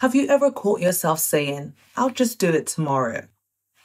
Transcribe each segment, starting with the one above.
Have you ever caught yourself saying, I'll just do it tomorrow?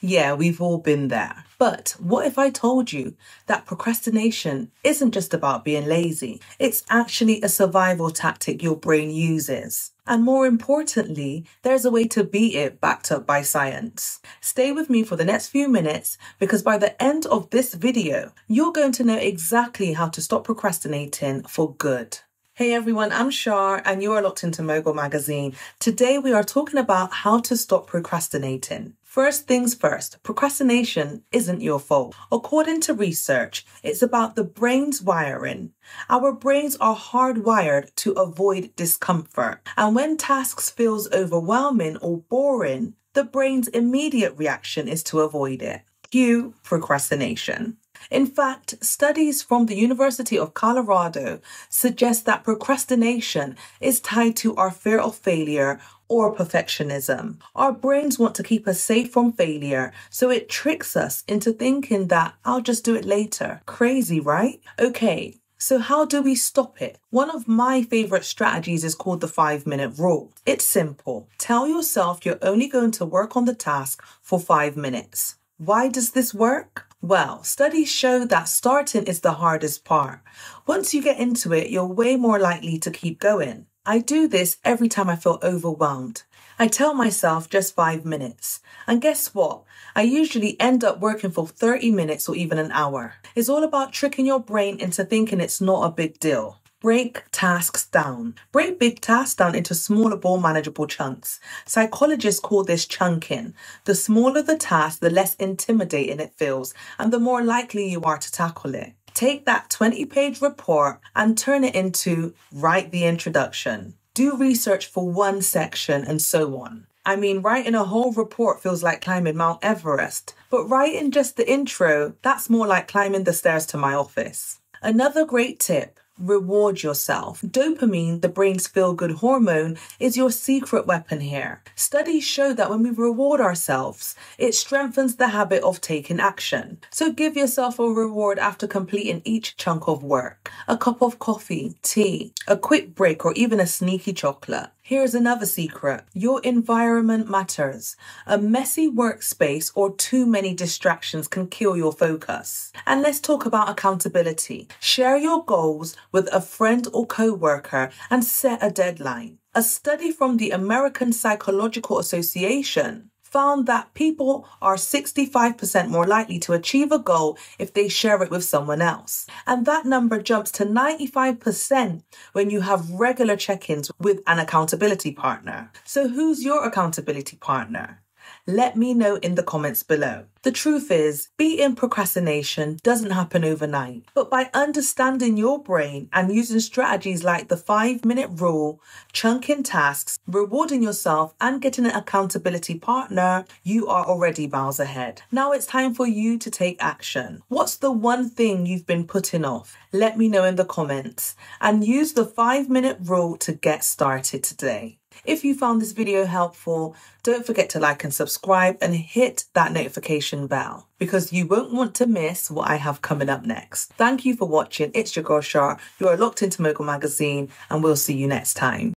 Yeah, we've all been there. But what if I told you that procrastination isn't just about being lazy? It's actually a survival tactic your brain uses. And more importantly, there's a way to beat it backed up by science. Stay with me for the next few minutes because by the end of this video, you're going to know exactly how to stop procrastinating for good. Hey everyone, I'm Shar and you are locked into Mogul Magazine. Today we are talking about how to stop procrastinating. First things first, procrastination isn't your fault. According to research, it's about the brain's wiring. Our brains are hardwired to avoid discomfort. And when tasks feels overwhelming or boring, the brain's immediate reaction is to avoid it. Cue procrastination. In fact, studies from the University of Colorado suggest that procrastination is tied to our fear of failure or perfectionism. Our brains want to keep us safe from failure, so it tricks us into thinking that I'll just do it later. Crazy, right? Okay, so, how do we stop it? One of my favorite strategies is called the five minute rule. It's simple. Tell yourself you're only going to work on the task for five minutes. Why does this work? Well, studies show that starting is the hardest part. Once you get into it, you're way more likely to keep going. I do this every time I feel overwhelmed. I tell myself just five minutes. And guess what? I usually end up working for 30 minutes or even an hour. It's all about tricking your brain into thinking it's not a big deal. Break tasks down. Break big tasks down into smaller, more manageable chunks. Psychologists call this chunking. The smaller the task, the less intimidating it feels, and the more likely you are to tackle it. Take that 20 page report and turn it into write the introduction. Do research for one section and so on. I mean, writing a whole report feels like climbing Mount Everest, but writing just the intro, that's more like climbing the stairs to my office. Another great tip reward yourself. Dopamine, the brain's feel good hormone, is your secret weapon here. Studies show that when we reward ourselves, it strengthens the habit of taking action. So give yourself a reward after completing each chunk of work a cup of coffee, tea, a quick break, or even a sneaky chocolate. Here's another secret. Your environment matters. A messy workspace or too many distractions can kill your focus. And let's talk about accountability. Share your goals with a friend or coworker and set a deadline. A study from the American Psychological Association found that people are 65% more likely to achieve a goal if they share it with someone else. And that number jumps to 95% when you have regular check ins with an accountability partner. So, who's your accountability partner? Let me know in the comments below. The truth is, beating procrastination doesn't happen overnight, but by understanding your brain and using strategies like the five minute rule, chunking tasks, rewarding yourself, and getting an accountability partner, you are already miles ahead. Now it's time for you to take action. What's the one thing you've been putting off? Let me know in the comments and use the five minute rule to get started today. If you found this video helpful, don't forget to like and subscribe and hit that notification bell because you won't want to miss what I have coming up next. Thank you for watching. It's your girl Shar. You are locked into Mogul Magazine and we'll see you next time.